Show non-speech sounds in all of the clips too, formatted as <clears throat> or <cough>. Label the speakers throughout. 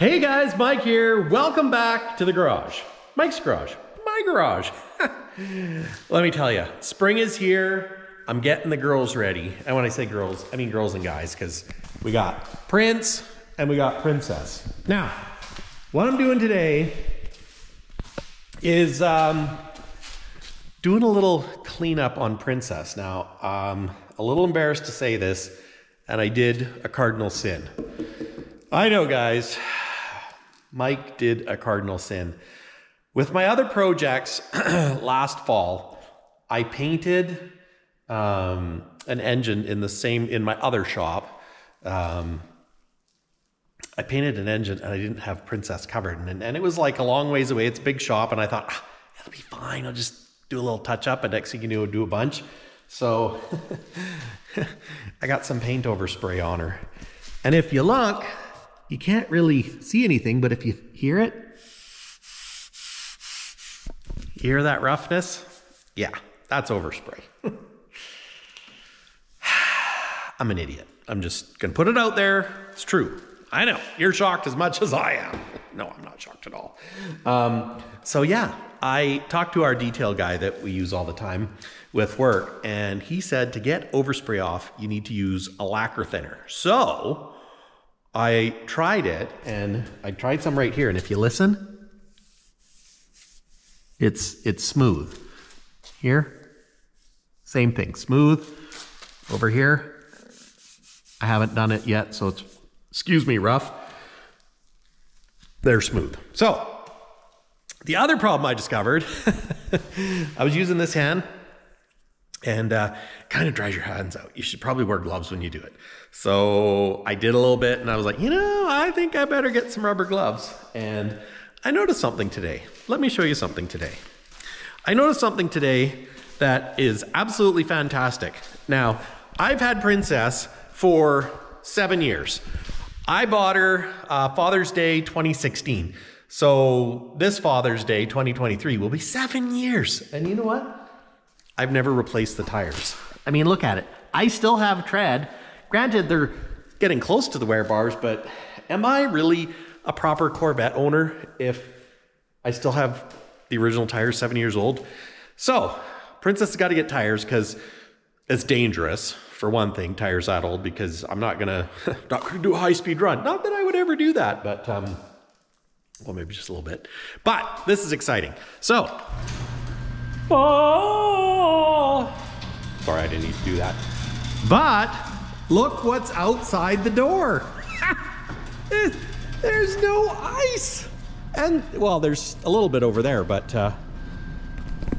Speaker 1: Hey guys, Mike here. Welcome back to the garage. Mike's garage, my garage. <laughs> Let me tell you, spring is here. I'm getting the girls ready. And when I say girls, I mean girls and guys because we got Prince and we got Princess. Now, what I'm doing today is um, doing a little cleanup on Princess. Now, I'm a little embarrassed to say this, and I did a cardinal sin. I know, guys. Mike did a cardinal sin. With my other projects <clears throat> last fall, I painted um, an engine in the same in my other shop. Um, I painted an engine and I didn't have Princess covered, and, and it was like a long ways away. It's a big shop, and I thought ah, it'll be fine. I'll just do a little touch up, and next thing you know, do a bunch. So <laughs> I got some paint over spray on her, and if you look, you can't really see anything, but if you hear it, hear that roughness? Yeah, that's overspray. <sighs> I'm an idiot. I'm just gonna put it out there. It's true. I know. You're shocked as much as I am. No, I'm not shocked at all. Um, so yeah, I talked to our detail guy that we use all the time with work, and he said to get overspray off, you need to use a lacquer thinner. So I tried it and I tried some right here. And if you listen, it's, it's smooth. Here, same thing, smooth. Over here, I haven't done it yet, so it's, excuse me, rough. They're smooth. So, the other problem I discovered, <laughs> I was using this hand and uh, kind of dries your hands out. You should probably wear gloves when you do it. So I did a little bit and I was like, you know, I think I better get some rubber gloves. And I noticed something today. Let me show you something today. I noticed something today that is absolutely fantastic. Now, I've had Princess for seven years. I bought her uh, Father's Day 2016. So this Father's Day 2023 will be seven years. And you know what? I've never replaced the tires. I mean, look at it. I still have tread. Granted, they're getting close to the wear bars, but am I really a proper Corvette owner if I still have the original tires seven years old? So, Princess has got to get tires because it's dangerous. For one thing, tires that old because I'm not gonna <laughs> not gonna do a high speed run. Not that I would ever do that, but um, well, maybe just a little bit. But this is exciting. So, oh, sorry, I didn't need to do that. But look what's outside the door. <laughs> there's no ice. And well, there's a little bit over there, but uh,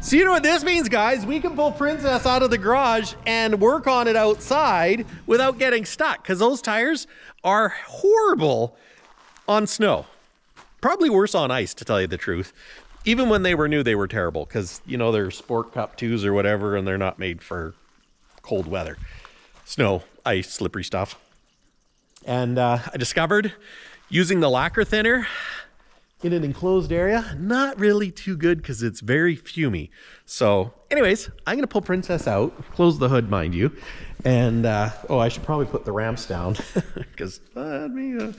Speaker 1: so you know what this means, guys? We can pull Princess out of the garage and work on it outside without getting stuck because those tires are horrible on snow. Probably worse on ice, to tell you the truth. Even when they were new, they were terrible because, you know, they're Sport Cup 2s or whatever and they're not made for cold weather. Snow, ice, slippery stuff. And uh, I discovered using the lacquer thinner in an enclosed area, not really too good because it's very fumy. So anyways, I'm gonna pull Princess out, close the hood, mind you. And, uh, oh, I should probably put the ramps down <laughs> because, uh, uh,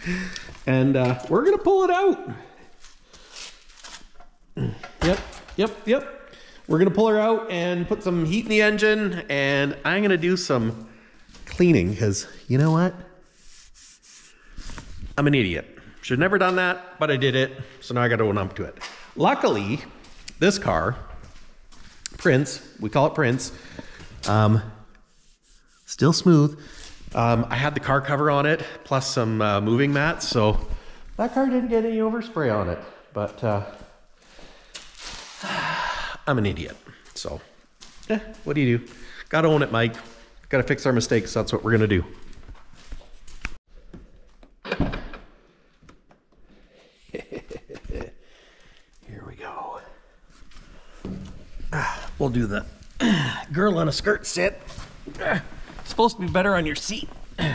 Speaker 1: and uh, we're gonna pull it out. Yep, yep, yep. We're gonna pull her out and put some heat in the engine and I'm gonna do some cleaning because you know what? I'm an idiot. Should never done that, but I did it, so now I got to own up to it. Luckily, this car, Prince, we call it Prince, um, still smooth. Um, I had the car cover on it, plus some uh, moving mats, so that car didn't get any overspray on it. But uh, I'm an idiot, so eh, what do you do? Got to own it, Mike. Got to fix our mistakes. That's what we're gonna do. <laughs> Here we go. <sighs> We'll do the <clears throat> girl in a skirt sit. It's <clears throat> supposed to be better on your seat. <clears throat>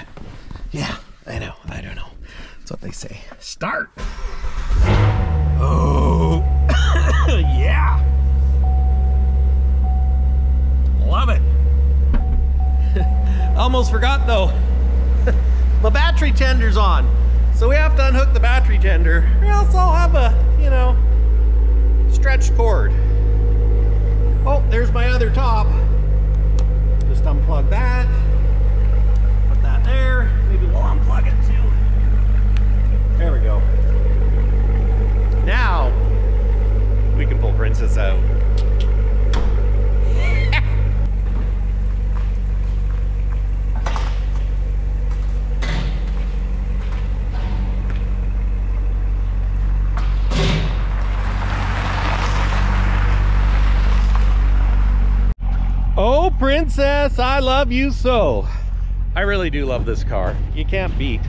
Speaker 1: Yeah, I know, I don't know. That's what they say. Start. Oh, <coughs> yeah. Love it. Almost forgot though. <laughs> My battery tender's on. So we have to unhook the battery tender, or else I'll have a, you know, stretched cord. Oh, there's my other top. Just unplug that. Put that there. Maybe we'll unplug it too. There we go. Now, we can pull Princess out. Oh, princess, I love you so. I really do love this car. You can't beat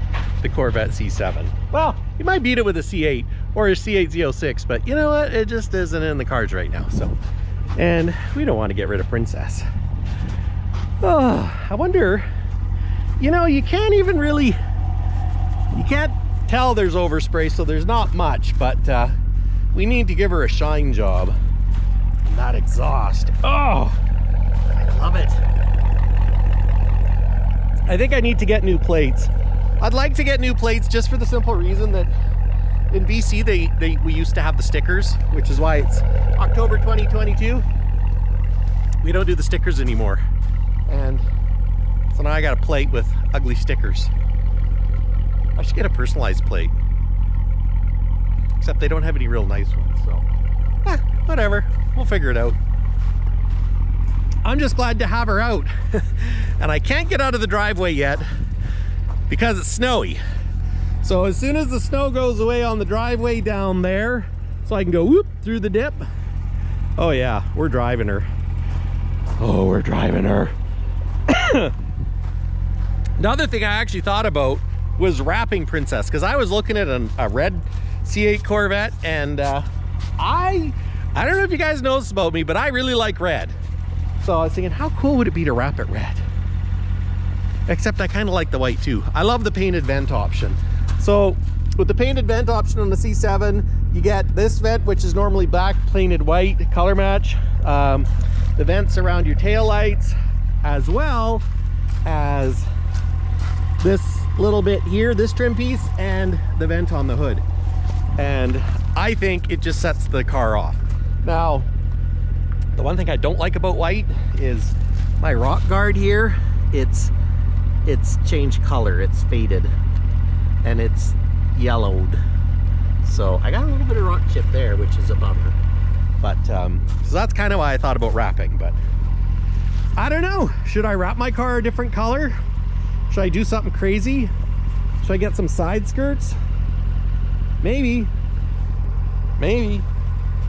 Speaker 1: the Corvette C7. Well, you might beat it with a C8 or a C8 Z06, but you know what? It just isn't in the cards right now, so. And we don't want to get rid of Princess. Oh, I wonder, you know, you can't even really, you can't tell there's overspray, so there's not much, but uh, we need to give her a shine job. And that exhaust, oh, Love it. I think I need to get new plates. I'd like to get new plates just for the simple reason that in BC they, they we used to have the stickers, which is why it's October 2022. We don't do the stickers anymore. And so now I got a plate with ugly stickers. I should get a personalized plate. Except they don't have any real nice ones, so eh, whatever. We'll figure it out. I'm just glad to have her out. <laughs> and I can't get out of the driveway yet because it's snowy. So as soon as the snow goes away on the driveway down there, so I can go whoop through the dip. Oh yeah, we're driving her. Oh, we're driving her. <coughs> Another thing I actually thought about was wrapping Princess because I was looking at a, a red C8 Corvette and uh, I, I don't know if you guys know this about me, but I really like red. So I was thinking, how cool would it be to wrap it red? Except I kind of like the white too. I love the painted vent option. So with the painted vent option on the C7, you get this vent, which is normally black, painted white, color match. Um, the vents around your tail lights, as well as this little bit here, this trim piece, and the vent on the hood. And I think it just sets the car off. Now, the one thing I don't like about white is my rock guard here, it's it's changed color, it's faded and it's yellowed. So I got a little bit of rock chip there, which is a bummer. But um, so that's kind of why I thought about wrapping, but I don't know. Should I wrap my car a different color? Should I do something crazy? Should I get some side skirts? Maybe. Maybe.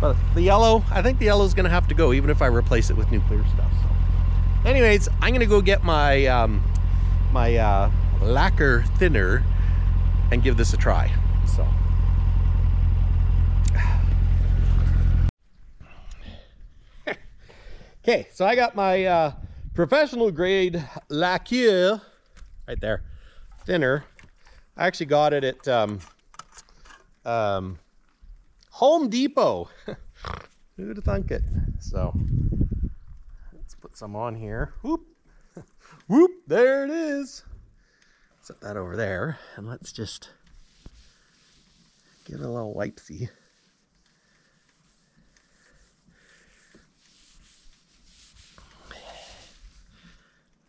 Speaker 1: But the yellow, I think the yellow is gonna have to go even if I replace it with nuclear stuff. So. Anyways, I'm gonna go get my um, my uh, lacquer thinner and give this a try. So. <sighs> okay, so I got my uh, professional grade lacquer right there, thinner. I actually got it at um, um, Home Depot. <laughs> Who'd have thunk it? So let's put some on here. Whoop. <laughs> Whoop. There it is. Set that over there. And let's just give it a little wipesy.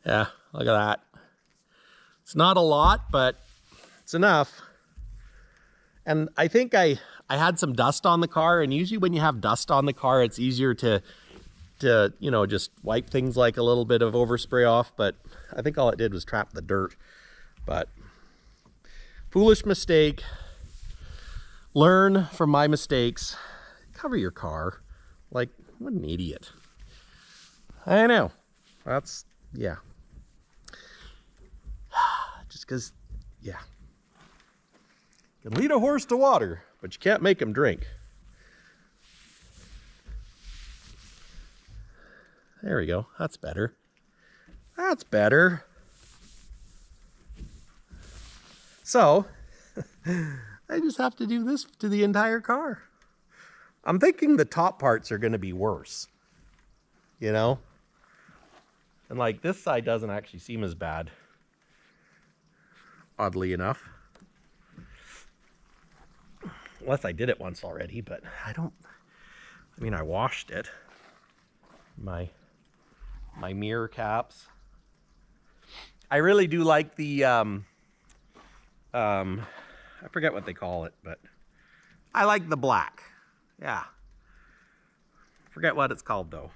Speaker 1: Yeah, look at that. It's not a lot, but it's enough. And I think I I had some dust on the car, and usually when you have dust on the car, it's easier to, to you know, just wipe things like a little bit of overspray off. But I think all it did was trap the dirt. But foolish mistake. Learn from my mistakes. Cover your car. Like, what an idiot. I know. That's, yeah. <sighs> Just because, yeah. Can lead a horse to water but you can't make them drink. There we go. That's better. That's better. So, <laughs> I just have to do this to the entire car. I'm thinking the top parts are going to be worse. You know? And like this side doesn't actually seem as bad. Oddly enough. Unless I did it once already, but I don't, I mean, I washed it. My, my mirror caps. I really do like the, um, um, I forget what they call it, but I like the black. Yeah. Forget what it's called though.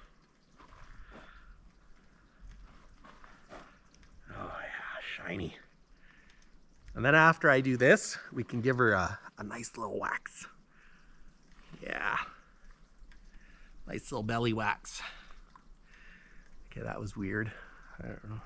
Speaker 1: Oh yeah, shiny. And then after I do this, we can give her a, a nice little wax. Yeah. Nice little belly wax. Okay, that was weird. I don't know.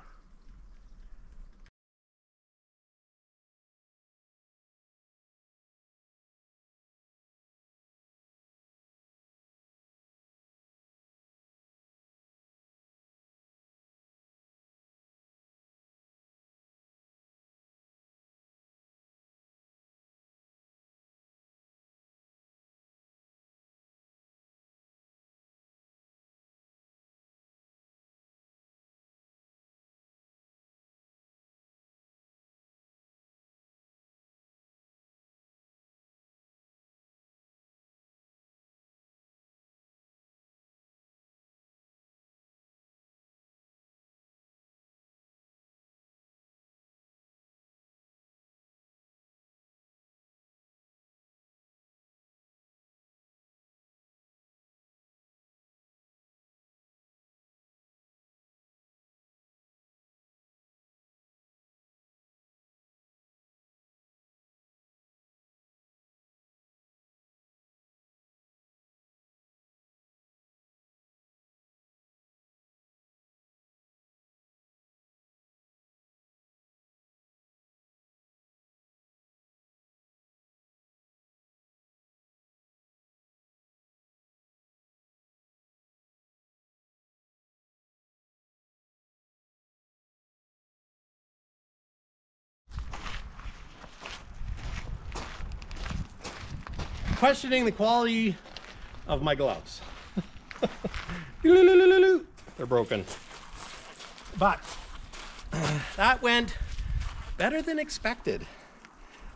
Speaker 1: Questioning the quality of my gloves. <laughs> They're broken. But that went better than expected.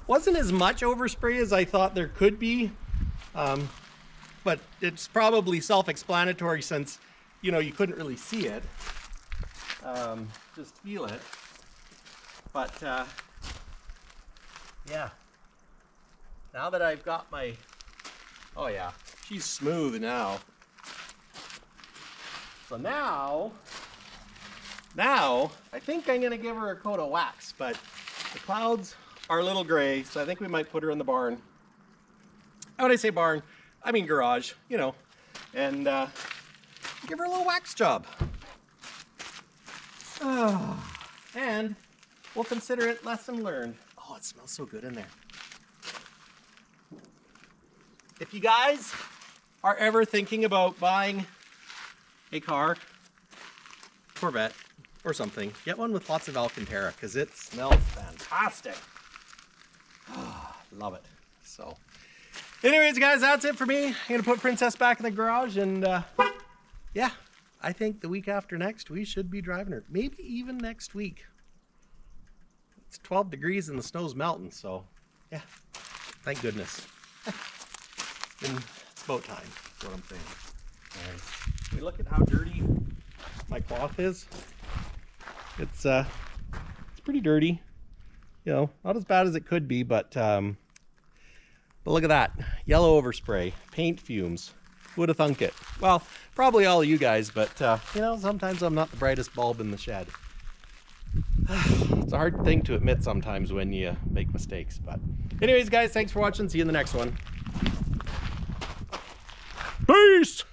Speaker 1: Wasn't as much overspray as I thought there could be. Um, but it's probably self-explanatory since, you know, you couldn't really see it. Um, just feel it. But, uh, yeah. Now that I've got my Oh yeah, she's smooth now. So now, now, I think I'm gonna give her a coat of wax, but the clouds are a little gray, so I think we might put her in the barn. When I say barn, I mean garage, you know, and uh, give her a little wax job. Oh, and we'll consider it lesson learned. Oh, it smells so good in there. If you guys are ever thinking about buying a car, Corvette or something, get one with lots of Alcantara because it smells fantastic. <sighs> Love it. So, anyways, guys, that's it for me. I'm gonna put Princess back in the garage, and uh, yeah, I think the week after next we should be driving her. Maybe even next week. It's 12 degrees and the snow's melting, so yeah, thank goodness. <laughs> And it's about time, is what I'm saying. And we look at how dirty my cloth is. It's uh it's pretty dirty. You know, not as bad as it could be, but um but look at that. Yellow overspray, paint fumes. Who would have thunk it? Well, probably all of you guys, but uh, you know, sometimes I'm not the brightest bulb in the shed. <sighs> it's a hard thing to admit sometimes when you make mistakes, but anyways, guys, thanks for watching. See you in the next one. Peace!